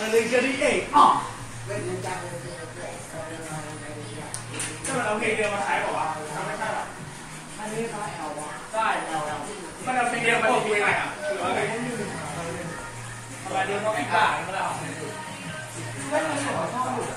จะเลยจะได้เองอ๋อไม่รู้จักเมันเอาเพลงเดียวมาขายบอกว่าทำไม่ใช่หรออันนี้เขาเอาวะได้เอาเอามันเอาเพลงเดียวมาเพลงอะไรอะหรือว่าไงทำไมเดียวต้อพิกบ้าไม่ได้ไม่มีหัวข้อหลุด